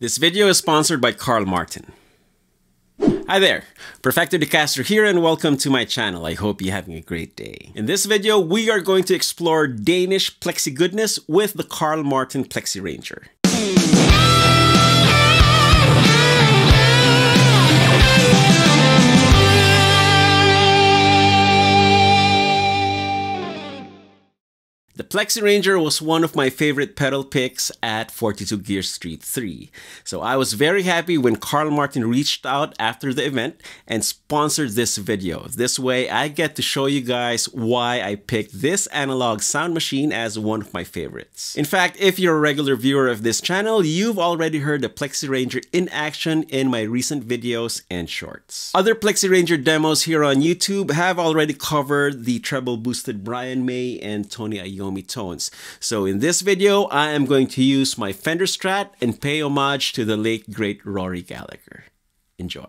This video is sponsored by Carl Martin. Hi there, Perfecto De Castro here and welcome to my channel. I hope you're having a great day. In this video, we are going to explore Danish plexi goodness with the Carl Martin Plexi Ranger. The Plexi Ranger was one of my favorite pedal picks at 42 Gear Street 3. So I was very happy when Carl Martin reached out after the event and sponsored this video. This way I get to show you guys why I picked this analog sound machine as one of my favorites. In fact, if you're a regular viewer of this channel, you've already heard the Plexi Ranger in action in my recent videos and shorts. Other Plexi Ranger demos here on YouTube have already covered the treble boosted Brian May and Tony Iommi tones. So in this video, I am going to use my Fender Strat and pay homage to the late great Rory Gallagher. Enjoy.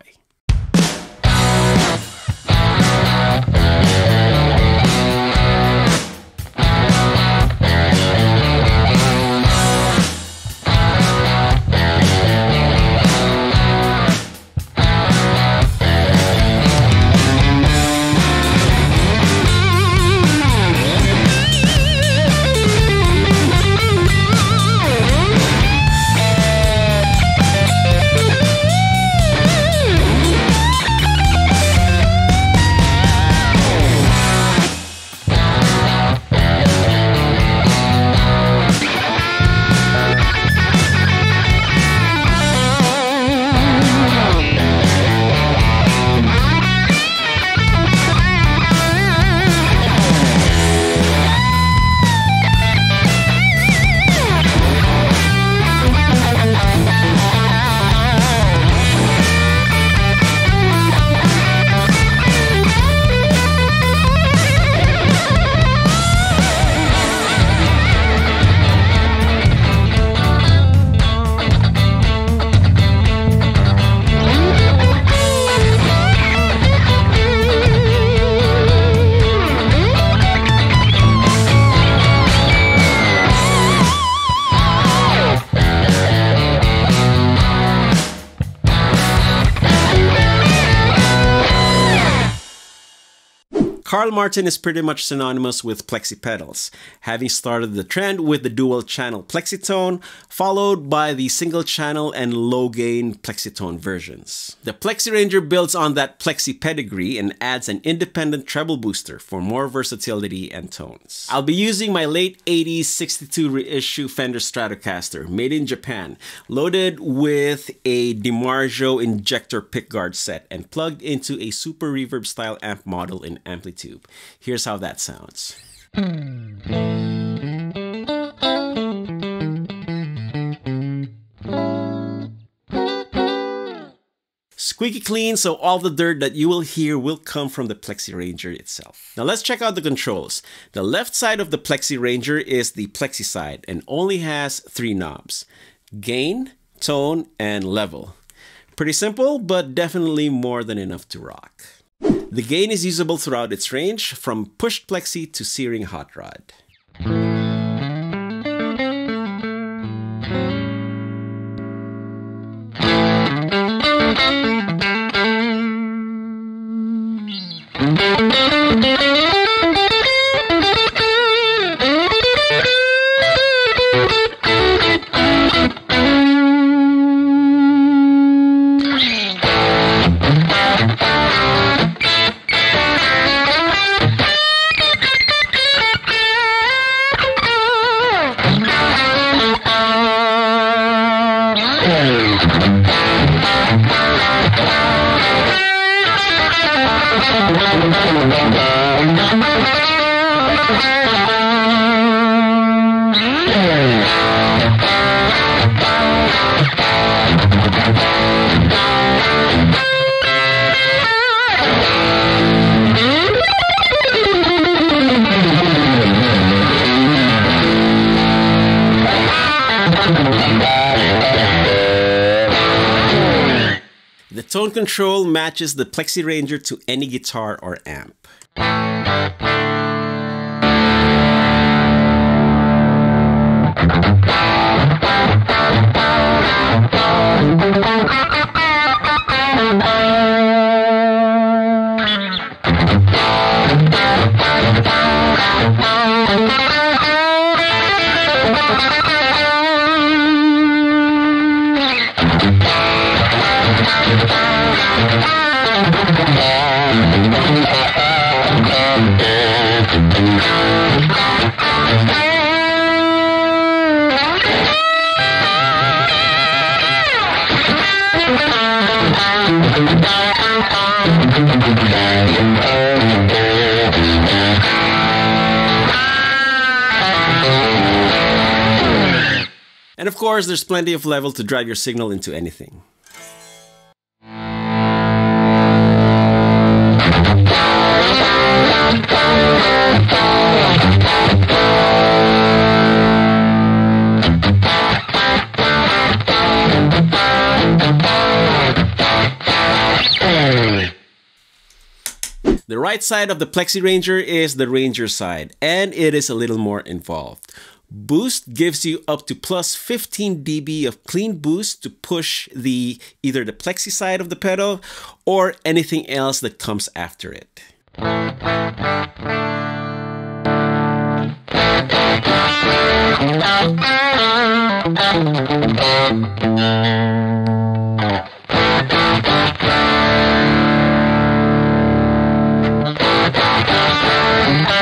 Carl Martin is pretty much synonymous with plexi pedals, having started the trend with the dual channel plexitone, followed by the single channel and low gain plexitone versions. The Plexi Ranger builds on that plexi pedigree and adds an independent treble booster for more versatility and tones. I'll be using my late 80s 62 reissue Fender Stratocaster, made in Japan, loaded with a DiMarzio injector pickguard set and plugged into a Super Reverb style amp model in Amplitude tube. Here's how that sounds. Squeaky clean, so all the dirt that you will hear will come from the Plexi Ranger itself. Now let's check out the controls. The left side of the Plexi Ranger is the Plexi side and only has three knobs. Gain, tone, and level. Pretty simple, but definitely more than enough to rock. The gain is usable throughout its range, from pushed plexi to searing hot rod. Tone control matches the Plexi Ranger to any guitar or amp. And of course, there's plenty of level to drive your signal into anything. The right side of the Plexi Ranger is the Ranger side, and it is a little more involved. Boost gives you up to plus 15 dB of clean boost to push the either the plexi side of the pedal or anything else that comes after it.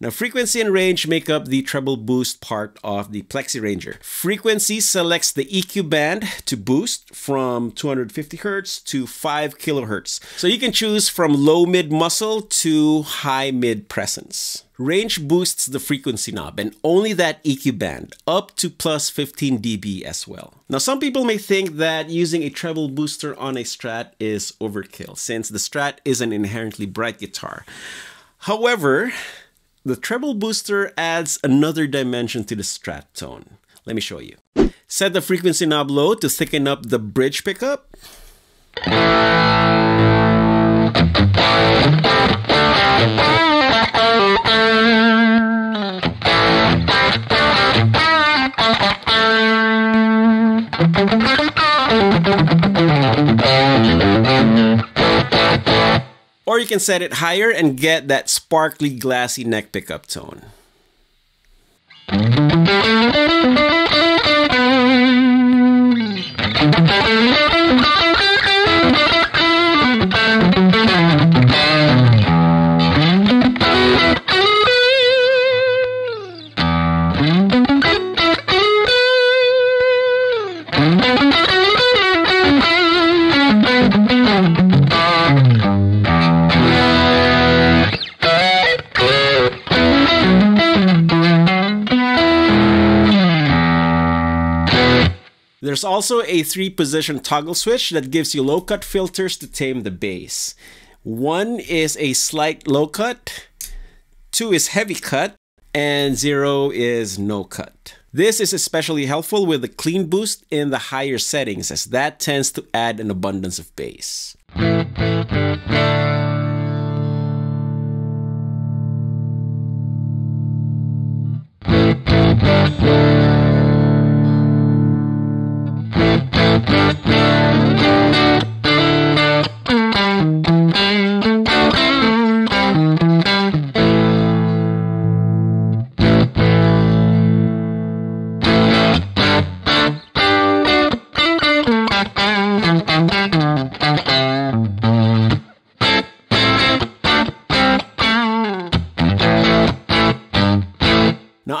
Now, frequency and range make up the treble boost part of the Plexi Ranger. Frequency selects the EQ band to boost from 250 Hz to 5 kHz. So you can choose from low mid muscle to high mid presence. Range boosts the frequency knob and only that EQ band, up to plus 15 dB as well. Now, some people may think that using a treble booster on a Strat is overkill, since the Strat is an inherently bright guitar. However, the treble booster adds another dimension to the strat tone. Let me show you. Set the frequency knob low to thicken up the bridge pickup. Or you can set it higher and get that sparkly glassy neck pickup tone. There's also a three position toggle switch that gives you low cut filters to tame the bass. One is a slight low cut, two is heavy cut, and zero is no cut. This is especially helpful with the clean boost in the higher settings as that tends to add an abundance of bass.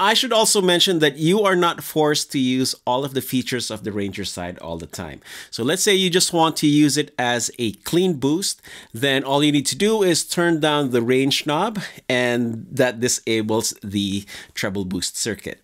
I should also mention that you are not forced to use all of the features of the Ranger side all the time. So let's say you just want to use it as a clean boost, then all you need to do is turn down the range knob and that disables the treble boost circuit.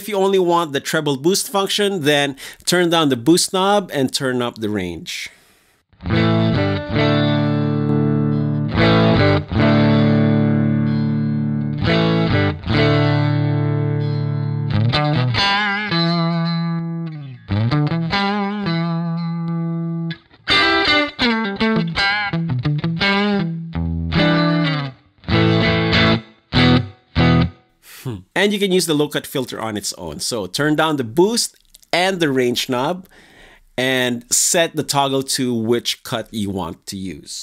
If you only want the treble boost function, then turn down the boost knob and turn up the range. And you can use the low cut filter on its own. So turn down the boost and the range knob and set the toggle to which cut you want to use.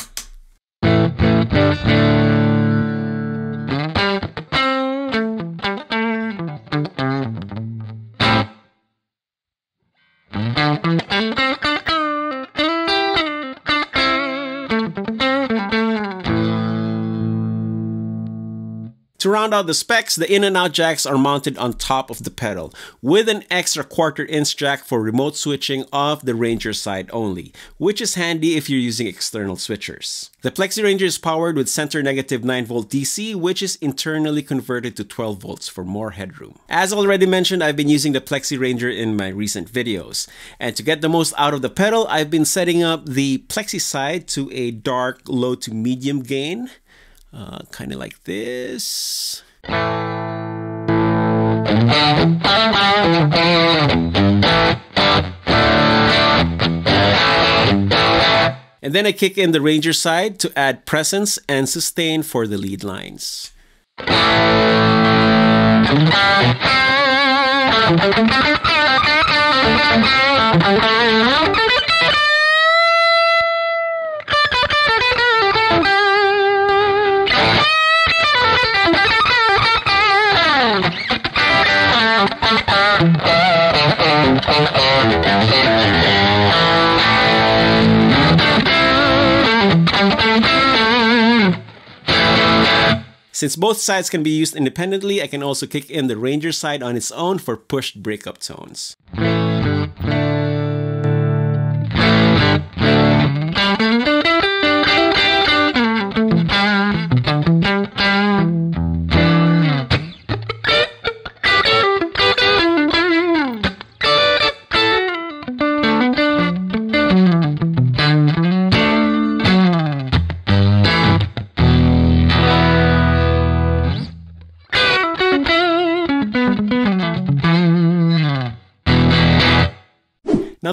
Round out the specs, the in and out jacks are mounted on top of the pedal, with an extra quarter inch jack for remote switching of the Ranger side only, which is handy if you're using external switchers. The Plexi Ranger is powered with center negative 9 volt DC, which is internally converted to 12 volts for more headroom. As already mentioned, I've been using the Plexi Ranger in my recent videos, and to get the most out of the pedal, I've been setting up the Plexi side to a dark low to medium gain uh, kind of like this. And then I kick in the Ranger side to add presence and sustain for the lead lines. Since both sides can be used independently, I can also kick in the Ranger side on its own for pushed breakup tones.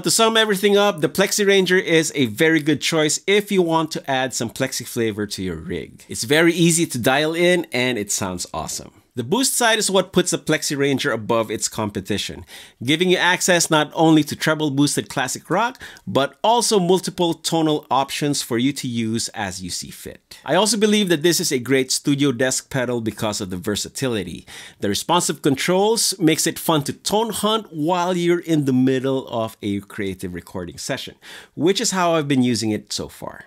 To sum everything up, the Plexi Ranger is a very good choice if you want to add some Plexi flavor to your rig. It's very easy to dial in and it sounds awesome. The boost side is what puts the Plexi Ranger above its competition, giving you access not only to treble boosted classic rock, but also multiple tonal options for you to use as you see fit. I also believe that this is a great studio desk pedal because of the versatility. The responsive controls makes it fun to tone hunt while you're in the middle of a creative recording session, which is how I've been using it so far.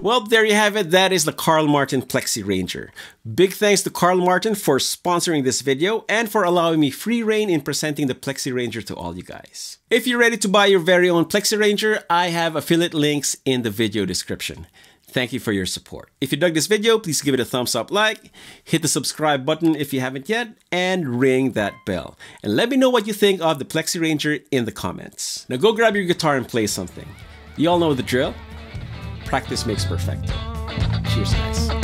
Well, there you have it. That is the Carl Martin Plexi Ranger. Big thanks to Carl Martin for sponsoring this video and for allowing me free reign in presenting the Plexi Ranger to all you guys. If you're ready to buy your very own Plexi Ranger, I have affiliate links in the video description. Thank you for your support. If you dug this video, please give it a thumbs up like, hit the subscribe button if you haven't yet, and ring that bell. And let me know what you think of the Plexi Ranger in the comments. Now go grab your guitar and play something. You all know the drill. Practice makes perfect. Cheers, guys.